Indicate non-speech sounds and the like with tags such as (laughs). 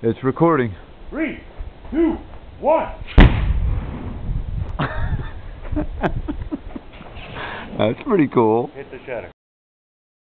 It's recording. Three, two, one. (laughs) That's pretty cool. Hit the shutter.